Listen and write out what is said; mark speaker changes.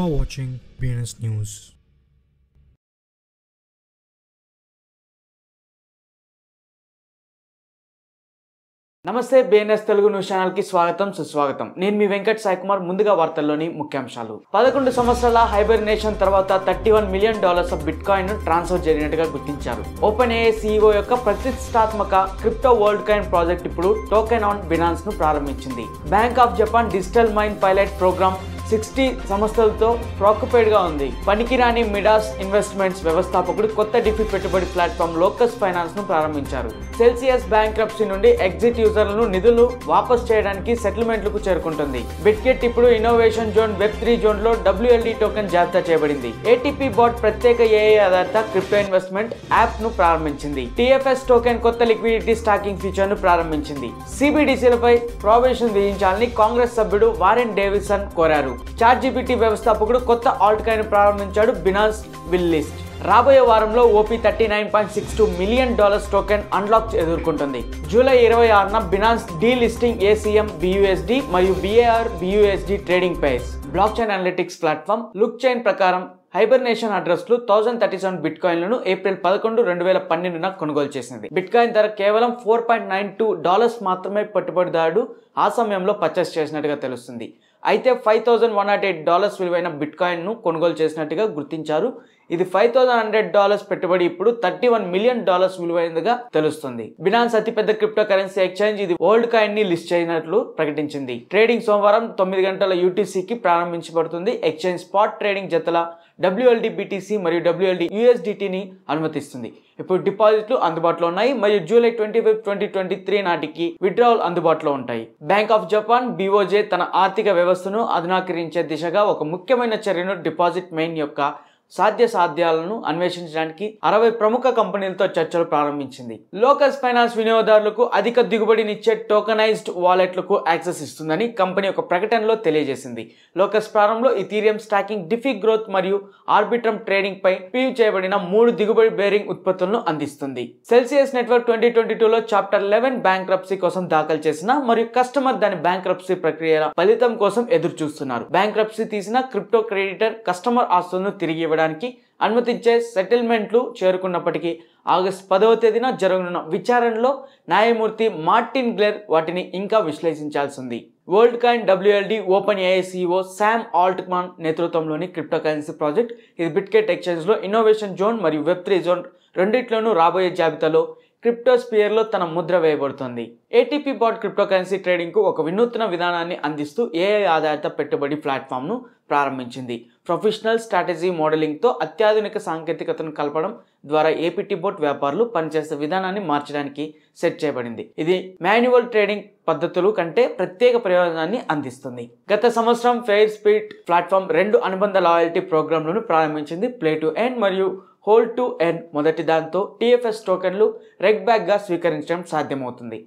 Speaker 1: are watching BNS News.
Speaker 2: నమస్తే BNS Telugu news ఛానల్కి స్వాగతం సుస్వాగతం. నేను మీ వెంకట్ సాయి కుమార్ ముందుగా వార్తల్లోని ముఖ్యాంశాలు. పదకొండు సంవత్సరాల హైబర్నేషన్ తర్వాత thirty one million dollars of bitcoin transfer జరిగినట్టుగా గుర్తించారు. ఓపెన్ ఏఏ సీఈఓ యొక్క ప్రతిష్టాత్మక క్రిప్టో వరల్డ్ కాయిన్ ప్రాజెక్ట్ ఇప్పుడు టోకెన్ ఆన్ బినాన్స్ను ప్రారంభించింది. Bank of Japan digital mine pilot program sixty సంస్థలతో ప్రాకుపైడ్గా ఉంది. పనికిరాని మిడాస్ ఇన్వెస్ట్మెంట్స్ వ్యవస్థాపకుడు కొత్త డిఫి పెట్టుబడి ప్లాట్ఫామ్ లోకస్ ఫైనాన్స్ను ప్రారంభించారు. సెల్సియస్ బ్యాంక్రప్సీ నుండి ఎగ్జిట్ యూజర్లను నిధులు వాపస్ చేయడానికి సెటిల్మెంట్లకు చేరుకుంటుంది. బిట్కెట్ ఇప్పుడు ఇన్నోవేషన్ జోన్ వెబ్ త్రీ జోన్లో డబ్ల్యూఎల్డి టోకెన్ జాబితా చేయబడింది. ఏటీపీ బాట్ ప్రత్యేక ఏఐ ఆధారిత క్రిప్టో ఇన్వెస్ట్మెంట్ యాప్ను ప్రారంభించింది. టిఎఫ్ఎస్ టోకెన్ కొత్త లిక్విడిటీ స్టాకింగ్ ఫీచర్ను ప్రారంభించింది. సిబిడిసిలపై ప్రాబేషన్ విధించాలని కాంగ్రెస్ సభ్యుడు వారెన్ డేవిసన్ కోరారు. చార్జిబిటీ వ్యవస్థాపకుడు కొత్త ఆల్ట్ కాయిన్ ప్రారంభించాడు బినాన్స్ విల్లిస్ట్. రాబోయే వారంలో OP thirty nine point six two million dollars token unlock ఎదుర్కొంటుంది. జూలై ఇరవై ఆరున Binance delisting ACM BUSD మరియు BAR BUSD trading pairs blockchain analytics platform look chain ప్రకారం హైబర్నేషన్ అడ్రస్లు థౌసండ్ థర్టీ సెవెన్ బిట్ కాయిన్లను ఏప్రిల్ పదకొండు రెండు వేల పన్నెండున కొనుగోలు చేసింది. బిట్ కాయిన్ ధర కేవలం four point nine two dollars మాత్రమే పెట్టుబడిదారుడు ఆ సమయంలో పర్చేస్ చేసినట్టుగా తెలుస్తుంది. అయితే five thousand one nought eight dollars విలువైన బిట్ కాయిన్ను కొనుగోలు చేసినట్టుగా గుర్తించారు. ఇది ఫైవ్ థౌసండ్ హండ్రెడ్ డాలర్స్ పెట్టుబడి ఇప్పుడు థర్టీ వన్ మిలియన్ డాలర్స్ విలువైనదిగా తెలుస్తుంది. బినాన్స్ అతిపెద్ద క్రిప్టో కరెన్సీ ఎక్స్చేంజ్ ఇది ఓల్డ్ కాయిన్ని లిస్ట్ చేయనట్లు ప్రకటించింది. ట్రేడింగ్ సోమవారం తొమ్మిది గంటల యూటీసీకి ప్రారంభించబడుతుంది. ఎక్స్చేంజ్ స్పాట్ ట్రేడింగ్ జతల డబ్ల్యూఎల్డి బిటిసి మరియు డబ్ల్యూఎల్డి యూఎస్డిటీని అనుమతిస్తుంది. ఇప్పుడు డిపాజిట్లు అందుబాటులో ఉన్నాయి మరియు July twenty five twenty twenty three నాటికి విత్డ్రావల్ అందుబాటులో ఉంటాయి. బ్యాంక్ ఆఫ్ జపాన్ బీఓజే తన ఆర్థిక వ్యవస్థను అధునాకరించే దిశగా ఒక ముఖ్యమైన చర్యను డిపాజిట్ మెయిన్ యొక్క సాధ్య సాధ్యాలను అన్వేషించడానికి అరవై ప్రముఖ కంపెనీలతో చర్చలు ప్రారంభించింది. లోకస్ ఫైనాన్స్ వినియోగదారులకు అధిక దిగుబడినిచ్చే టోకనైజ్డ్ వాలెట్లకు యాక్సెస్ ఇస్తుందని కంపెనీ ఒక ప్రకటనలో తెలియజేసింది. లోకస్ ప్రారంభంలో ఇథీరియం స్టాకింగ్ డిఫి గ్రోత్ మరియు ఆర్బిట్రమ్ ట్రేడింగ్ పై పీవ్ చేయబడిన మూడు దిగుబడి బేరింగ్ ఉత్పత్తులను అందిస్తుంది. సెల్సియస్ నెట్వర్క్ ట్వంటీ ట్వంటీ టూలో చాప్టర్ లెవెన్ బ్యాంక్ కోసం దాఖలు చేసిన మరియు కస్టమర్ దాని బ్యాంక్ ప్రక్రియల ఫలితం కోసం ఎదురు చూస్తున్నారు బ్యాంక్ తీసిన క్రిప్టో క్రెడిటర్ కస్టమర్ ఆస్తులను తిరిగి ఇవ్వడం చేయడానికి అనుమతించే సెటిల్మెంట్లు చేరుకున్నప్పటికీ ఆగస్టు పదవ తేదీన జరగనున్న విచారణలో న్యాయమూర్తి మార్టిన్ గ్లెర్ వాటిని ఇంకా విశ్లేషించాల్సింది. World coin WLD open AI CEO Sam Altman నేతృత్వంలోని క్రిప్టో కరెన్సీ ప్రాజెక్ట్ ఇది బిట్కెట్ ఎక్స్చేంజ్లో ఇన్నోవేషన్ జోన్ మరియు వెబ్ త్రీ జోన్ రెండిట్లోనూ రాబోయే జాబితాలో క్రిప్టో స్పియర్లో తన ముద్ర వేయబడుతుంది. ఏటీపీ బాట్ క్రిప్టో కరెన్సీ ట్రేడింగ్కు ఒక వినూత్న విధానాన్ని అందిస్తూ ఏఐ ఆధారిత పెట్టుబడి ప్లాట్ఫామ్ను ప్రారంభించింది. ప్రొఫెషనల్ స్ట్రాటజీ మోడలింగ్తో అత్యాధునిక సాంకేతికతను కలపడం ద్వారా ఏపీటీ బోట్ వ్యాపారులు పనిచేసే విధానాన్ని మార్చడానికి సెట్ చేయబడింది. ఇది మాన్యువల్ ట్రేడింగ్ పద్ధతులు కంటే ప్రత్యేక ప్రయోజనాన్ని అందిస్తుంది. గత సంవత్సరం ఫెయిర్ స్పీడ్ ప్లాట్ఫామ్ రెండు అనుబంధ లాయల్టీ ప్రోగ్రాంలను ప్రారంభించింది. ప్లే టు ఎన్ మరియు హోల్ టు ఎన్ మొదటి దాంతో టీఎఫ్ఎస్ టోకెన్లు రెగ్ బ్యాక్గా స్వీకరించడం సాధ్యమవుతుంది.